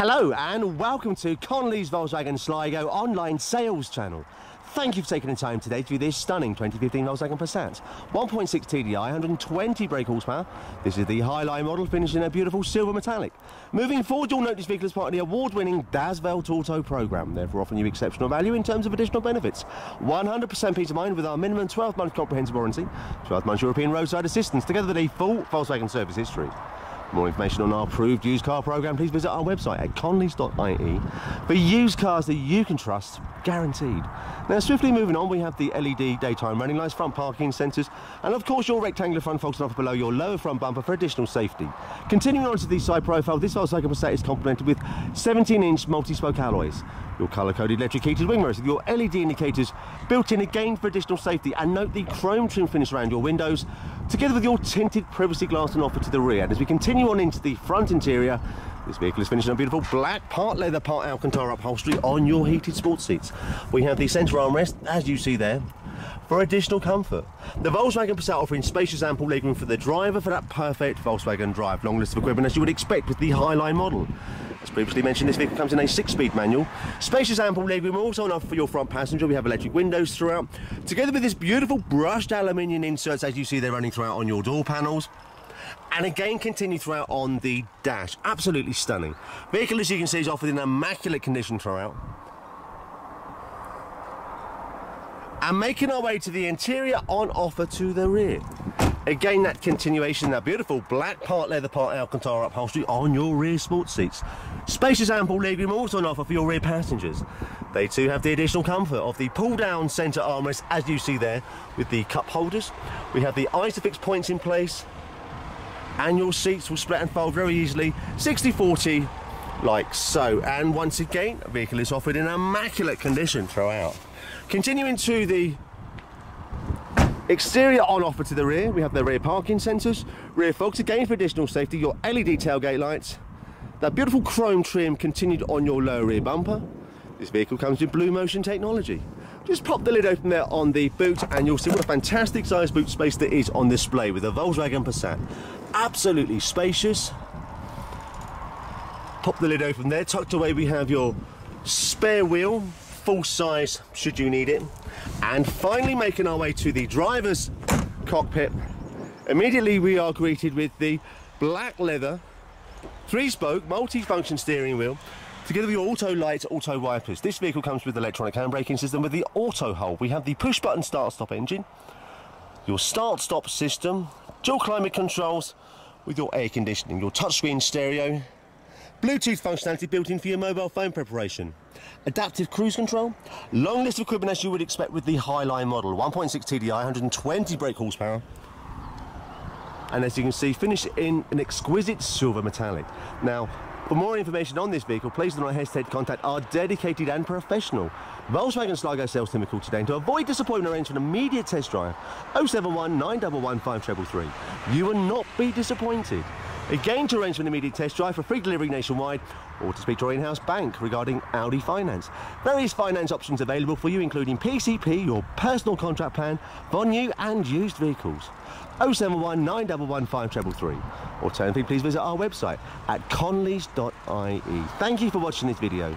Hello and welcome to Connolly's Volkswagen Sligo online sales channel. Thank you for taking the time today to view this stunning 2015 Volkswagen Passat. 1.6 TDI, 120 brake horsepower. This is the Highline model finished in a beautiful silver metallic. Moving forward, you'll note this vehicle is part of the award-winning Das Welt Auto programme, therefore offering you exceptional value in terms of additional benefits. 100% peace of mind with our minimum 12-month comprehensive warranty, 12 months European roadside assistance, together with a full Volkswagen service history. More information on our approved used car programme, please visit our website at connollys.ie for used cars that you can trust, guaranteed. Now, swiftly moving on, we have the LED daytime running lights, front parking sensors, and of course your rectangular front focus offer below your lower front bumper for additional safety. Continuing on to the side profile, this Volkswagen Passat is complemented with 17-inch multi-spoke alloys, your colour-coded electric heated wing mirrors, your LED indicators built in again for additional safety, and note the chrome trim finish around your windows, together with your tinted privacy glass on offer to the rear. And as we continue on into the front interior, this vehicle is finished in a beautiful black, part leather, part Alcantara upholstery on your heated sports seats. We have the centre armrest, as you see there, for additional comfort. The Volkswagen Passat offering spacious ample legroom for the driver for that perfect Volkswagen drive. Long list of equipment as you would expect with the Highline model. As previously mentioned, this vehicle comes in a six-speed manual. Spacious ample legroom also enough for your front passenger. We have electric windows throughout, together with this beautiful brushed aluminium inserts as you see they're running throughout on your door panels and again continue throughout on the dash. Absolutely stunning. Vehicle, as you can see, is offered in immaculate condition throughout. And making our way to the interior on offer to the rear. Again, that continuation, that beautiful black part leather, part Alcantara upholstery on your rear sports seats. Spacious ample legroom also on offer for your rear passengers. They too have the additional comfort of the pull-down centre armrest, as you see there, with the cup holders. We have the ISOFIX points in place, and your seats will split and fold very easily, 60-40, like so. And once again, the vehicle is offered in immaculate condition throughout. Continuing to the Exterior on offer to the rear, we have the rear parking sensors, rear fogs again for additional safety, your LED tailgate lights, that beautiful chrome trim continued on your lower rear bumper. This vehicle comes with Blue Motion technology. Just pop the lid open there on the boot and you'll see what a fantastic size boot space there is on display with the Volkswagen Passat. Absolutely spacious. Pop the lid open there, tucked away we have your spare wheel, full size should you need it. And finally making our way to the driver's cockpit. Immediately we are greeted with the black leather, three spoke, multi-function steering wheel, together with your auto lights, auto wipers. This vehicle comes with electronic handbraking system with the auto hold. We have the push button start stop engine, your start stop system, dual climate controls with your air conditioning, your touchscreen stereo, Bluetooth functionality built in for your mobile phone preparation. Adaptive cruise control. Long list of equipment as you would expect with the Highline model. 1.6 TDI, 120 brake horsepower. And as you can see, finished in an exquisite silver metallic. Now, for more information on this vehicle, please do not hesitate to contact our dedicated and professional Volkswagen Sligo sales team call today. And to avoid disappointment, arrange for an immediate test drive. 071 911 5333. You will not be disappointed. Again, to arrange for an immediate test drive for free delivery nationwide or to speak to our in-house bank regarding Audi finance. Various finance options available for you, including PCP, your personal contract plan for new and used vehicles. 071 911 5333. Alternatively, please visit our website at connollys.ie. Thank you for watching this video.